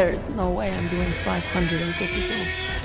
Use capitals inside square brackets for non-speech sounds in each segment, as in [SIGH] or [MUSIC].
There's no way I'm doing 552.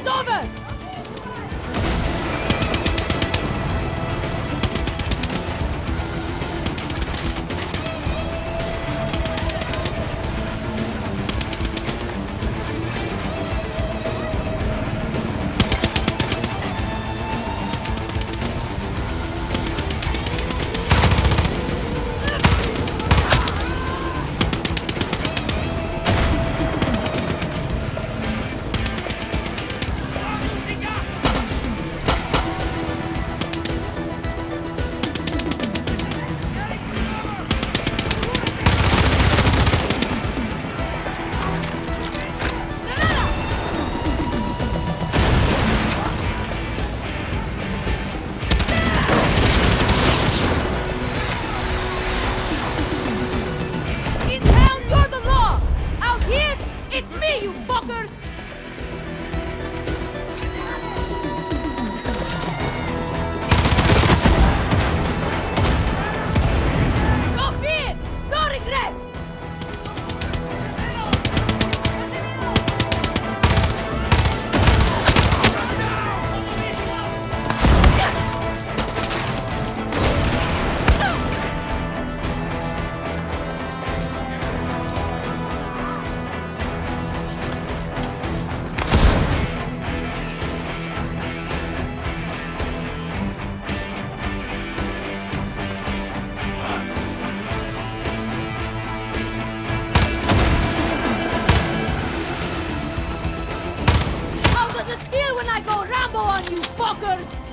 Is over! Fuckers?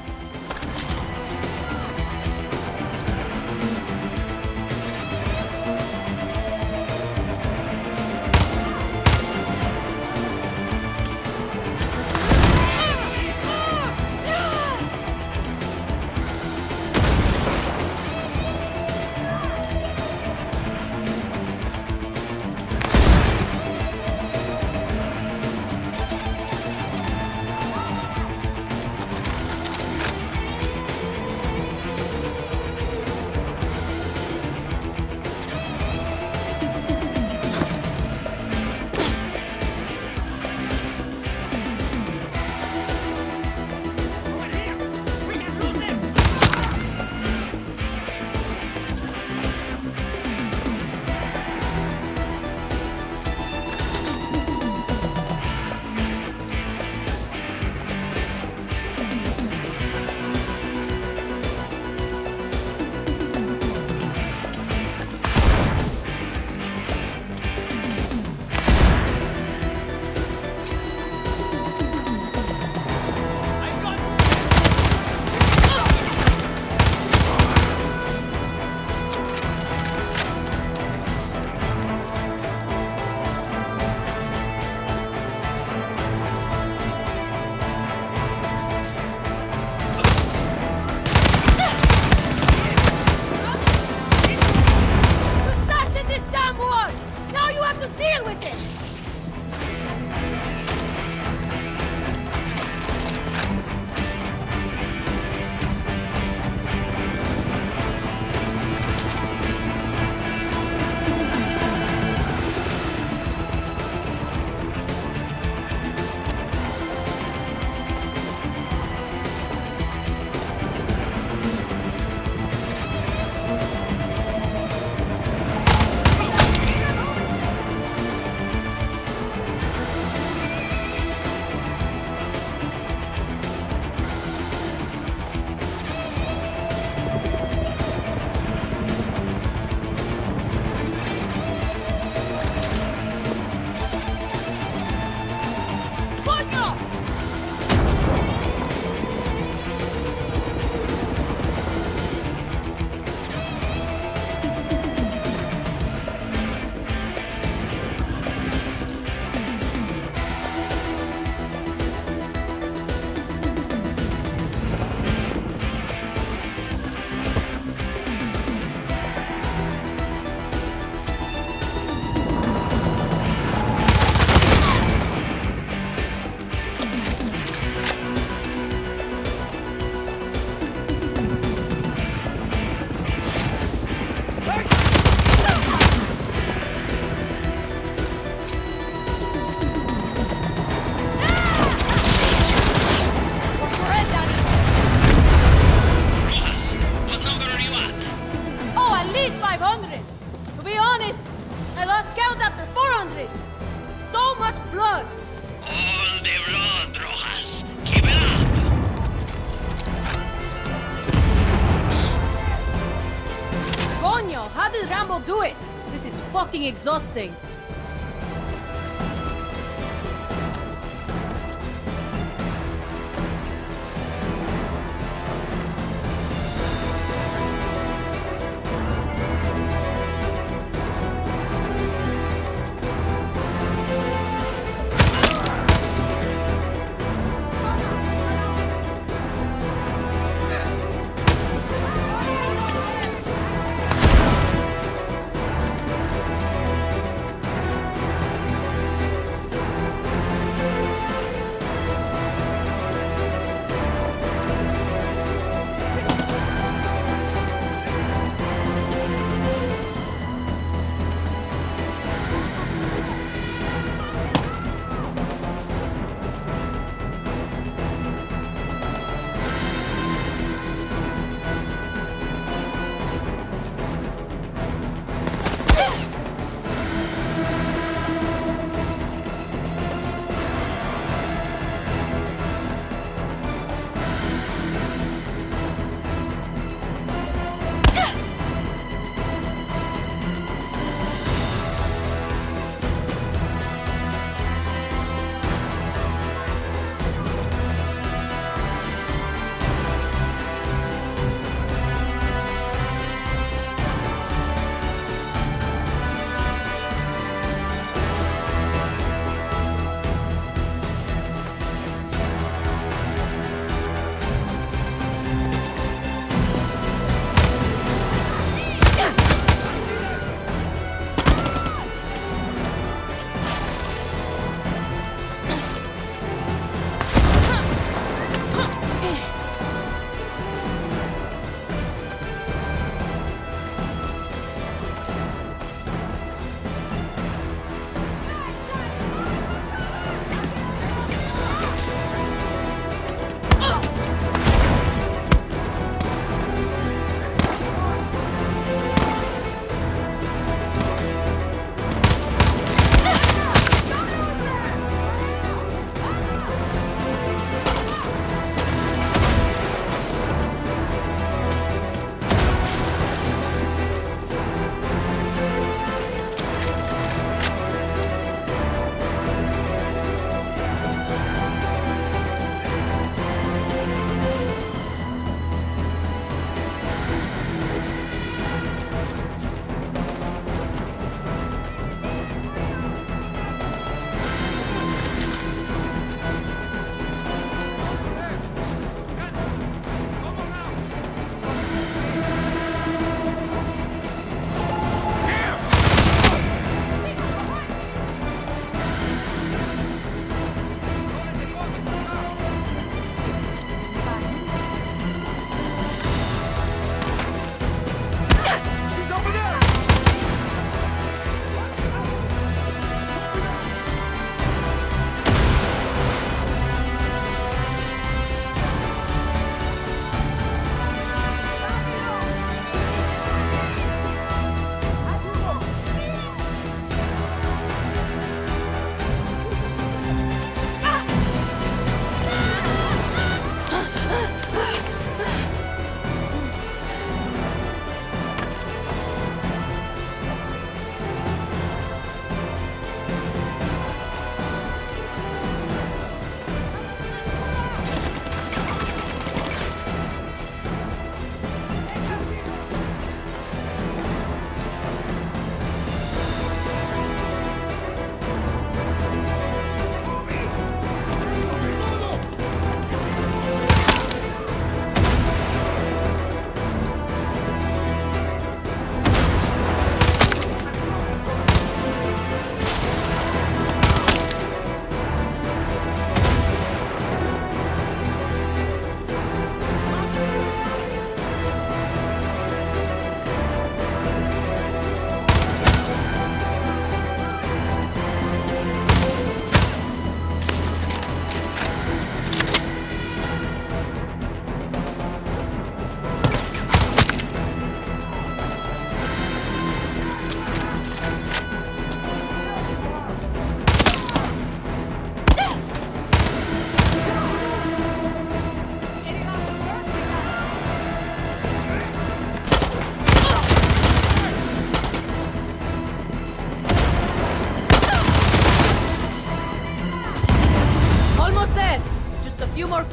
Exhausting.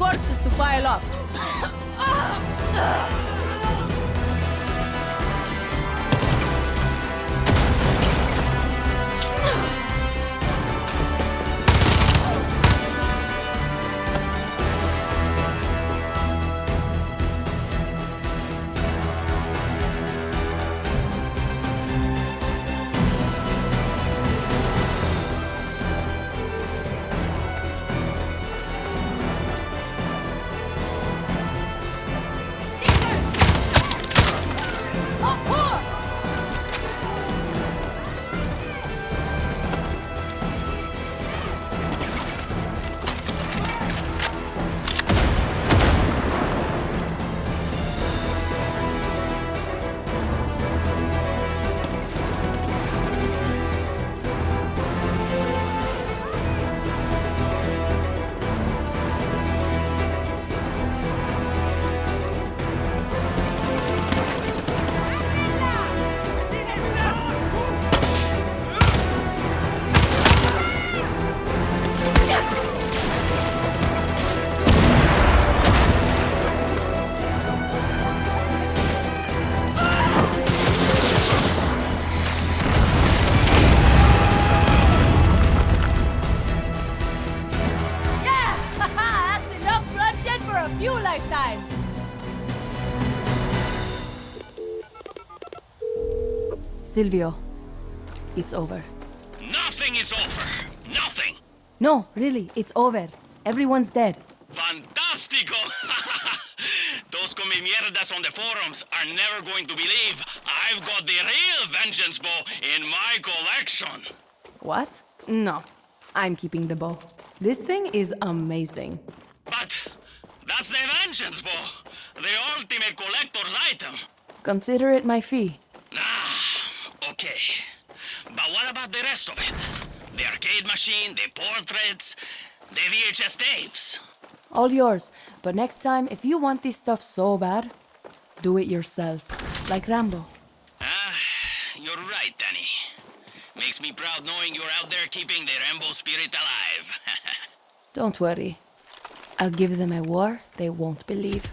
Corpses to pile up. [COUGHS] Ah. Silvio, it's over. Nothing is over. Nothing. No, really, it's over. Everyone's dead. Fantastico. [LAUGHS] Those come mierdas on the forums are never going to believe I've got the real vengeance bow in my collection. What? No, I'm keeping the bow. This thing is amazing. But that's the vengeance bow, the ultimate collector's item. Consider it my fee. Ah, okay. But what about the rest of it? The arcade machine, the portraits, the VHS tapes. All yours. But next time, if you want this stuff so bad, do it yourself. Like Rambo. Ah, you're right, Dani. Makes me proud knowing you're out there keeping the Rambo spirit alive. [LAUGHS] Don't worry. I'll give them a war they won't believe.